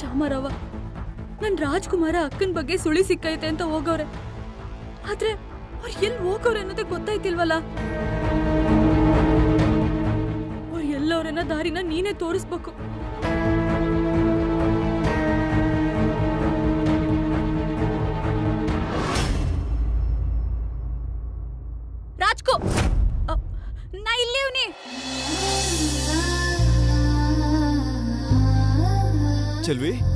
ಚಾಮರವ, ನನ್ ರಾಜ್ಕುಮಾರ ಅಕ್ಕನ ಬಗ್ಗೆ ಸುಳಿ ಸಿಕ್ಕೈತೆ ಅಂತ ಹೋಗೋರೆ ಆದ್ರೆ ಅವ್ರು ಎಲ್ಲಿ ಹೋಗವ್ರೆ ಅನ್ನೋದೇ ಗೊತ್ತಾಯ್ತಿಲ್ವಲ್ಲ? ಅವ್ರು ಎಲ್ಲವ್ರನ್ನ ದಾರಿನ ನೀನೇ ತೋರಿಸ್ಬೇಕು. ಚೆಲ್ವಿ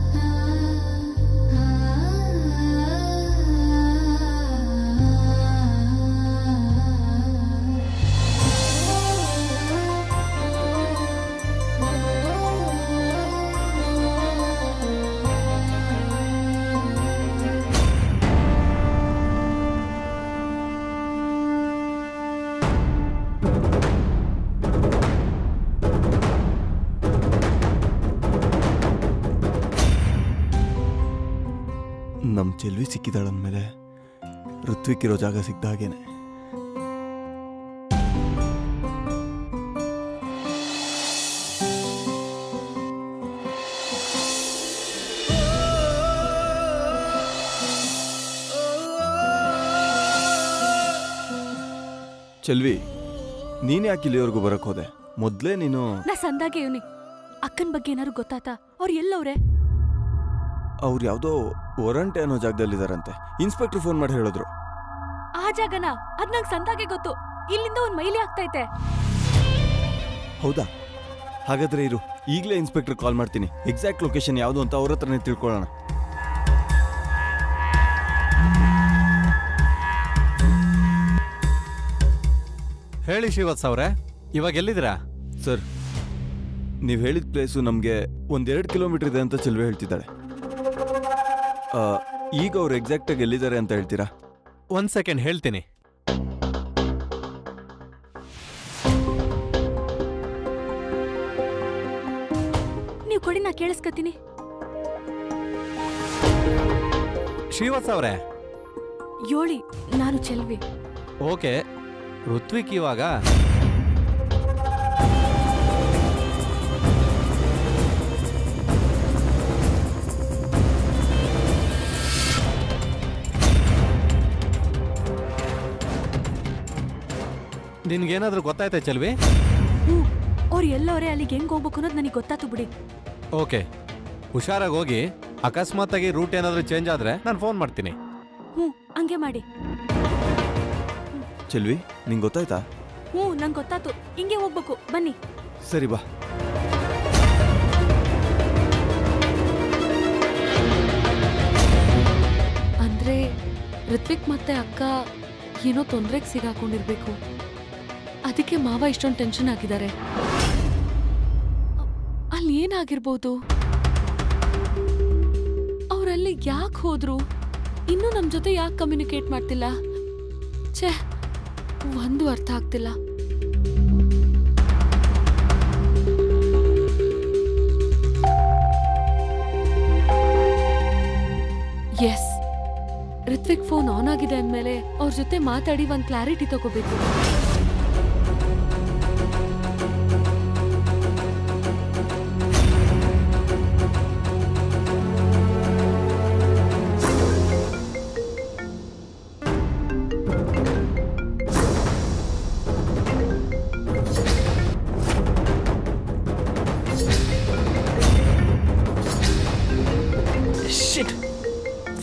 ನಮ್ಮ ಚೆಲ್ವಿ ಸಿಕ್ಕಿದಾಳಂದ್ಮೇಲೆ ಋತ್ವಿಕ್ ಇರೋ ಜಾಗ ಸಿಕ್ಕಿದ ಹಾಗೇನೆ. ಚೆಲ್ವಿ, ನೀನ್ ಯಾಕೆ ಇಲ್ಲಿವರೆಗೂ ಬರಕ್ ಹೋದೆ? ಮೊದ್ಲೇ ನೀನು ನಾ ಸಂದಾಗೆ ಇವ್ನಿ ಅಕ್ಕನ ಬಗ್ಗೆ ಏನಾರು ಗೊತ್ತಾತಾ ಅವ್ರು ಎಲ್ಲವ್ರೆ? ಅವ್ರು ಯಾವುದೋ ಒರಂಟೆ ಅನ್ನೋ ಜಾಗದಲ್ಲಿದ್ದಾರಂತೆ ಇನ್ಸ್ಪೆಕ್ಟರ್ ಫೋನ್ ಮಾಡಿ ಹೇಳಿದ್ರು. ಆ ಜಾಗನ? ಅದ್ ನಂಗೆ ಸಂದಾಗೆ ಗೊತ್ತು. ಇಲ್ಲಿಂದ ಒಂದ್ ಮೈಲಿ ಆಗ್ತೈತೆ. ಹೌದಾ? ಹಾಗಾದ್ರೆ ಇರು ಈಗಲೇ ಇನ್ಸ್ಪೆಕ್ಟರ್ ಕಾಲ್ ಮಾಡ್ತೀನಿ. ಎಕ್ಸಾಕ್ಟ್ ಲೊಕೇಶನ್ ಯಾವುದು ಅಂತ ಅವ್ರ ಹತ್ರನೇ ತಿಳ್ಕೊಳ್ಳೋಣ. ಹೇಳಿ ಶ್ರೀವತ್ಸ ಅವ್ರೆ ಇವಾಗ ಎಲ್ಲಿದ್ದೀರಾ? ಸರ್ ನೀವು ಹೇಳಿದ ಪ್ಲೇಸು ನಮಗೆ ಒಂದೆರಡು ಕಿಲೋಮೀಟರ್ ಇದೆ ಅಂತ ಚೆಲ್ವೆ ಹೇಳ್ತಿದ್ದಾಳೆ. ಆ, ಈಗ ಅವ್ರು ಎಕ್ಸಾಕ್ಟಾಗಿ ಎಲ್ಲಿದ್ದಾರೆ ಅಂತ ಹೇಳ್ತೀರಾ? ಒಂದ್ ಸೆಕೆಂಡ್ ಹೇಳ್ತೀನಿ. ನೀವು ಕೊಡಿ ನಾ ಕೇಳಿಸ್ಕತೀನಿ. ಶ್ರೀವಾಸ್ ಅವರೇ. ಯೋಳಿ ನಾನು ಚೆಲ್ವಿ. ಓಕೆ ಋತ್ವಿಕ್ ಇವಾಗ ನಿನ್ಗೇನಾದ್ರೂ ಗೊತ್ತಾಯ್ತಾ ಚಲ್ವಿ? ಹ್ಞೂ ಅವ್ರು ಎಲ್ಲವರೇ ಅಲ್ಲಿಗೆ ಹೆಂಗ್ ಹೋಗ್ಬೇಕು ಅನ್ನೋದು ನನಗೆ ಗೊತ್ತಾಯ್ತು ಬಿಡಿ. ಓಕೆ. ಹುಷಾರಾಗಿ ಹೋಗಿ ಅಕಸ್ಮಾತ್ತಾಗಿ ರೂಟ್ ಏನಾದರೂ ಚೇಂಜ್ ಆದ್ರೆ ನಾನು ಫೋನ್ ಮಾಡ್ತೀನಿ. ಹ್ಞೂ ಹಂಗೆ ಮಾಡಿ. ಚಲ್ವಿ ನಿಂಗೆ ಗೊತ್ತಾಯ್ತಾ? ಹ್ಞೂ ನಂಗೆ ಗೊತ್ತಾಯ್ತು ಹಿಂಗೆ ಹೋಗ್ಬೇಕು. ಬನ್ನಿ. ಸರಿ ಬಾ. ಅಂದ್ರೆ ಋತ್ವಿಕ್ ಮತ್ತೆ ಅಕ್ಕ ಏನೋ ತೊಂದರೆಗೆ ಸಿಗಾಕೊಂಡಿರ್ಬೇಕು. ಅದಕ್ಕೆ ಮಾವ ಇಷ್ಟೊಂದು ಟೆನ್ಷನ್ ಆಗಿದ್ದಾರೆ ಅಲ್ಲಿ ಏನಾಗಿರ್ಬೋದು? ಅವರಲ್ಲಿ ಯಾಕೆ ಹೋದ್ರು? ಇನ್ನೂ ನಮ್ಮ ಜೊತೆ ಯಾಕೆ ಕಮ್ಯುನಿಕೇಟ್ ಮಾಡ್ತಿಲ್ಲ? ಛೇ, ಒಂದು ಅರ್ಥ ಆಗ್ತಿಲ್ಲ. ಎಸ್ ಋತ್ವಿಕ್ ಫೋನ್ ಆನ್ ಆಗಿದೆ ಅಂದಮೇಲೆ ಅವ್ರ ಜೊತೆ ಮಾತಾಡಿ ಒಂದು ಕ್ಲಾರಿಟಿ ತಗೋಬೇಕು.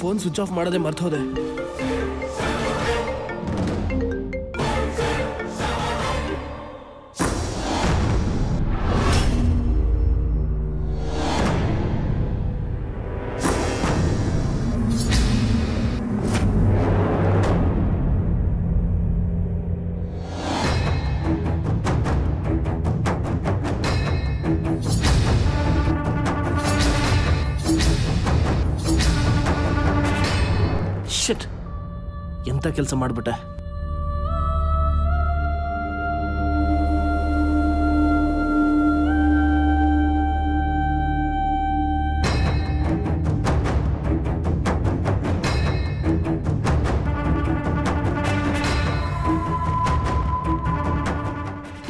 ಫೋನ್ ಸ್ವಿಚ್ ಆಫ್ ಮಾಡೋದೇ ಮರ್ತೋದೆ. ಎಂತ ಕೆಲಸ ಮಾಡ್ಬಿಟ್ಟೆ.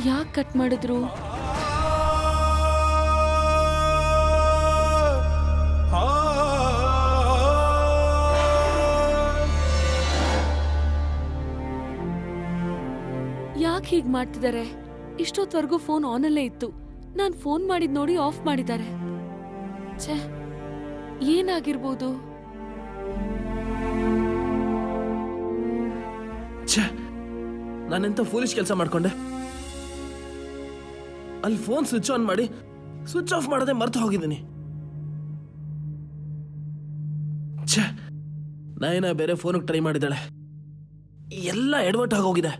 ಯಾಕೆ ಕಟ್ ಮಾಡಿದ್ರು? ಯಾಕೆ ಹೀಗ್ ಮಾಡ್ತಿದ್ದಾರೆ ಇಷ್ಟೊತ್ವರೆಗೂ ಫೋನ್ ಆನಲ್ಲೇ ಇತ್ತು. ನಾನ್ ಫೋನ್ ಮಾಡಿದ್ ನೋಡಿ ಆಫ್ ಮಾಡಿದ್ದಾರೆ ಛೇ, ಏನಾಗಿರ್ಬೋದು? ನಾನೆಂತ ಫೂಲಿಶ್ ಕೆಲಸ ಮಾಡ್ಕೊಂಡೆ? ಅಲ್ಲಿ ಫೋನ್ ಸ್ವಿಚ್ ಆನ್ ಮಾಡಿ ಸ್ವಿಚ್ ಆಫ್ ಮಾಡದೆ ಮರ್ತು ಹೋಗಿದ್ದೀನಿ. ಛೇ, ನಯನ ಬೇರೆ ಫೋನಿಗೆ ಟ್ರೈ ಮಾಡಿದ್ದಾಳೆ. ಎಲ್ಲ ಎಡವಟ್ ಆಗೋಗಿದೆ.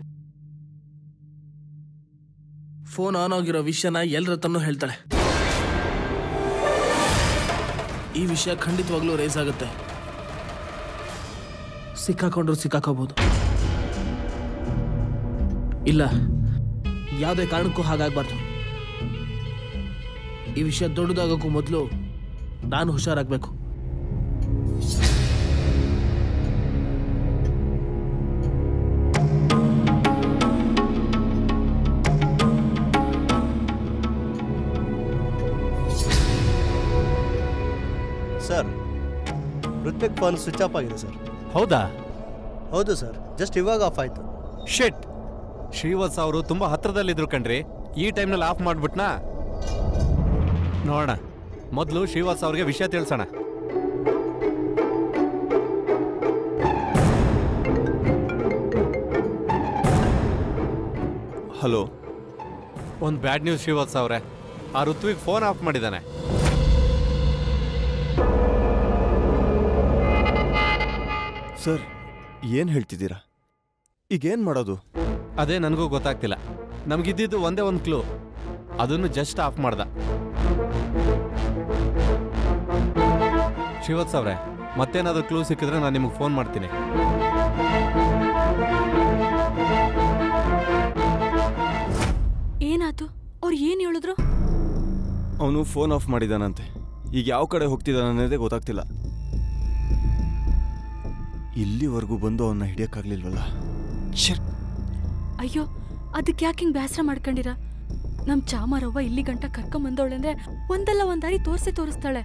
ಫೋನ್ ಆನ್ ಆಗಿರೋ ವಿಷಯನ ಎಲ್ಲರ ಹತ್ರನೂ ಹೇಳ್ತಾಳೆ. ಈ ವಿಷಯ ಖಂಡಿತವಾಗ್ಲೂ ರೇಸ್ ಆಗುತ್ತೆ. ಸಿಕ್ಕಾಕೊಂಡ್ರು ಸಿಕ್ಕಾಕೋಬಹುದು ಇಲ್ಲ, ಯಾವುದೇ ಕಾರಣಕ್ಕೂ ಹಾಗಾಗಬಾರ್ದು. ಈ ವಿಷಯ ದೊಡ್ಡದಾಗೋಕ್ಕೂ ಮೊದಲು ನಾನು ಹುಷಾರಾಗಬೇಕು. ಋತ್ವಿಕ್ ಫೋನ್ ಸ್ವಿಚ್ ಆಫ್ ಆಗಿದೆ ಸರ್ ಹೌದಾ? ಹೌದು ಸರ್ ಜಸ್ಟ್ ಇವಾಗ ಆಫ್ ಆಯಿತು. ಶೆಟ್ ಶ್ರೀವತ್ಸ ಅವರು ತುಂಬಾ ಹತ್ರದಲ್ಲಿದ್ರು ಕಣ್ರಿ. ಈ ಟೈಮ್ನಲ್ಲಿ ಆಫ್ ಮಾಡ್ಬಿಟ್ನಾ? ನೋಡೋಣ. ಮೊದಲು ಶ್ರೀವತ್ಸ ಅವ್ರಿಗೆ ವಿಷಯ ತಿಳಿಸೋಣ. ಹಲೋ. ಒಂದು ಬ್ಯಾಡ್ ನ್ಯೂಸ್ ಶ್ರೀವತ್ಸ ಅವರೇ. ಆ ಋತ್ವಿಗೆ ಫೋನ್ ಆಫ್ ಮಾಡಿದ್ದಾನೆ. ಸರ್ ಏನು ಹೇಳ್ತಿದ್ದೀರಾ? ಈಗೇನು ಮಾಡೋದು? ಅದೇ ನನಗೂ ಗೊತ್ತಾಗ್ತಿಲ್ಲ. ನಮ್ಗಿದ್ದಿದ್ದು ಒಂದೇ ಒಂದು ಕ್ಲೂ ಅದನ್ನು ಜಸ್ಟ್ ಆಫ್ ಮಾಡ್ದ. ಶ್ರೀವತ್ಸ ಅವ್ರೆ ಮತ್ತೇನಾದ್ರೂ ಕ್ಲೂ ಸಿಕ್ಕಿದ್ರೆ ನಾನು ನಿಮಗೆ ಫೋನ್ ಮಾಡ್ತೀನಿ. ಏನಾಯ್ತು? ಅವ್ರು ಏನ್ ಹೇಳಿದ್ರು? ಅವನು ಫೋನ್ ಆಫ್ ಮಾಡಿದಾನಂತೆ. ಈಗ ಯಾವ ಕಡೆ ಹೋಗ್ತಿದ್ದಾನೆ ಅನ್ನೋದೇ ಗೊತ್ತಾಗ್ತಿಲ್ಲ. ಇಲ್ಲಿವರೆಗೂ ಬಂದು ಅವನ್ನ ಹಿಡಿಯೋಕ್ಕಾಗ್ಲಿಲ್ವಲ್ಲ? ಅಯ್ಯೋ ಅದಕ್ಕೆ ಯಾಕೆ ಹಿಂಗ್ ಬೇಸರ ಮಾಡ್ಕೊಂಡಿರ? ನಮ್ ಚಾಮರವ್ವ ಇಲ್ಲಿ ಗಂಟ ಅಂದ್ರೆ ಒಂದಲ್ಲ ಒಂದಾರಿ ದಾರಿ ತೋರ್ಸೇ ತೋರಿಸ್ತಾಳೆ.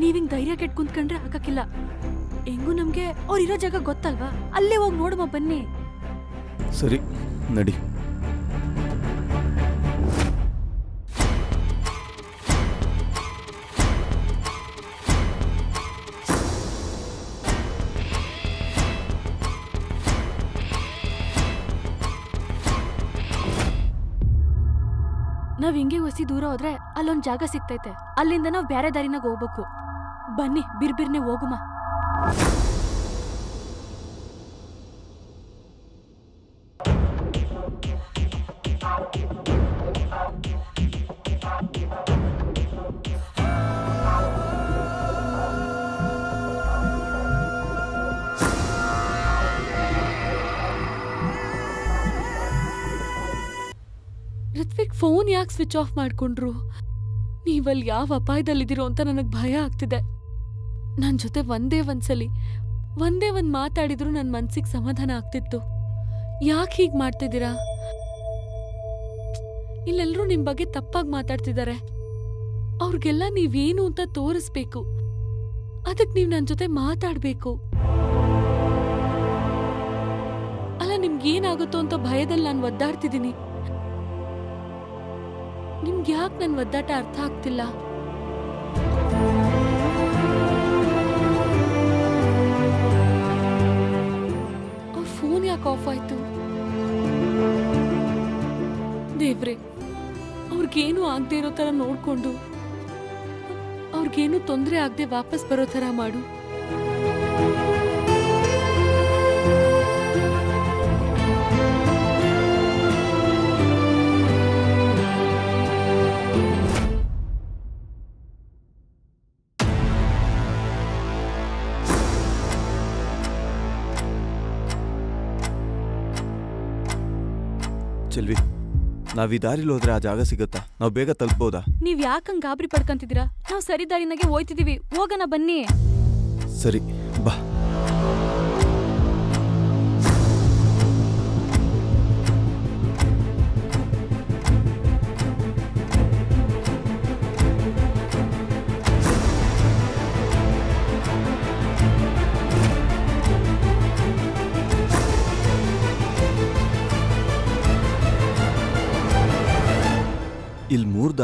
ನೀವಿಂಗ್ ಧೈರ್ಯ ಕೆಟ್ ಕುಂತ್ಕೊಂಡ್ರೆ ಹಾಕಕ್ಕಿಲ್ಲ. ಹೆಂಗೂ ನಮ್ಗೆ ಅವ್ರಿರೋ ಜಾಗ ಗೊತ್ತಲ್ವಾ? ಅಲ್ಲೇ ಹೋಗಿ ನೋಡುವ ಬನ್ನಿ. ಸರಿ ನಡಿ. ಹಿಂಗೆ ಹೊಸಿ ದೂರ ಹೋದ್ರೆ ಅಲ್ಲೊಂದ್ ಜಾಗ ಸಿಗ್ತೈತೆ. ಅಲ್ಲಿಂದ ನಾವ್ ಬೇರೆ ದಾರಿನಾಗ ಹೋಗ್ಬೇಕು. ಬನ್ನಿ, ಬಿರ್ಬಿರ್ನೆ ಹೋಗುಮ. ಋತ್ವಿಕ್ ಫೋನ್ ಯಾಕೆ ಸ್ವಿಚ್ ಆಫ್ ಮಾಡ್ಕೊಂಡ್ರು? ನೀವಲ್ಲಿ ಯಾವ ಅಪಾಯದಲ್ಲಿದ್ದೀರೋ ಅಂತ ನನಗೆ ಭಯ ಆಗ್ತಿದೆ. ನನ್ನ ಜೊತೆ ಒಂದೇ ಒಂದ್ಸಲಿ, ಒಂದೇ ಒಂದು ಮಾತಾಡಿದ್ರು ನನ್ನ ಮನ್ಸಿಗೆ ಸಮಾಧಾನ ಆಗ್ತಿತ್ತು. ಯಾಕೆ ಹೀಗೆ ಮಾಡ್ತಿದ್ದೀರಾ? ಇಲ್ಲೆಲ್ಲರೂ ನಿಮ್ ಬಗ್ಗೆ ತಪ್ಪಾಗಿ ಮಾತಾಡ್ತಿದ್ದಾರೆ ಅವ್ರಿಗೆಲ್ಲ ನೀವೇನು ಅಂತ ತೋರಿಸ್ಬೇಕು. ಅದಕ್ಕೆ ನೀವು ನನ್ನ ಜೊತೆ ಮಾತಾಡಬೇಕು. ಅಲ್ಲ, ನಿಮ್ಗೇನಾಗುತ್ತೋ ಅಂತ ಭಯದಲ್ಲಿ ನಾನು ಒದ್ದಾಡ್ತಿದ್ದೀನಿ. ನಿಮ್ಗೆ ಯಾಕೆ ನನ್ನ ಒದ್ದಾಟ ಅರ್ಥ ಆಗ್ತಿಲ್ಲ? ಫೋನ್ ಯಾಕೆ ಆಫ್ ಆಯ್ತು? ದೇವ್ರೆ, ಅವ್ರಿಗೇನು ಆಗದೆ ಇರೋ ಥರ ನೋಡ್ಕೊಂಡು, ಅವ್ರಿಗೇನು ತೊಂದರೆ ಆಗದೆ ವಾಪಸ್ ಬರೋ ಥರ ಮಾಡು. ಚೆಲ್ವಿ. ನಾವ್ ಈ ದಾರಿಲಿ ಹೋದ್ರೆ ಆ ಜಾಗ ಸಿಗುತ್ತಾ? ನಾವು ಬೇಗ ತಲುಪ್ಬೋದಾ? ನೀವ್ ಯಾಕಂಗ್ ಗಾಬರಿ ಪಡ್ಕಂತಿದ್ದೀರಾ? ನಾವು ಸರಿ ದಾರಿನಾಗೆ ಹೋಯ್ತಿದೀವಿ ಹೋಗೋಣ ಬನ್ನಿ. ಸರಿ ಬಾ.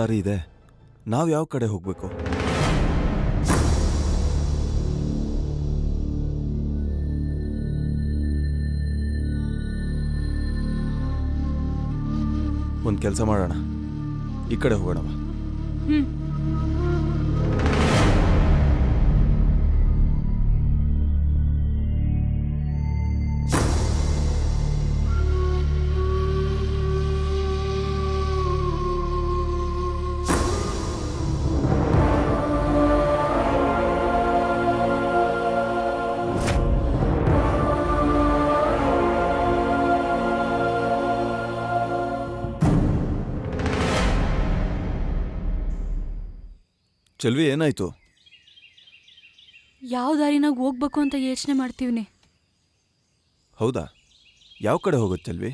ದಾರಿ ಇದೆ. ನಾವು ಯಾವ ಕಡೆ ಹೋಗ್ಬೇಕು? ಒಂದು ಕೆಲಸ ಮಾಡೋಣ. ಈ ಕಡೆ ಹೋಗೋಣ ಚೆಲ್ವಿ ಏನಾಯ್ತು? ಯಾವ ದಾರಿನಾಗ ಹೋಗ್ಬೇಕು ಅಂತ ಯೋಚನೆ ಮಾಡ್ತೀವಿ ಹೌದಾ? ಯಾವ ಕಡೆ ಹೋಗುತ್ತೆ ಚೆಲ್ವಿ?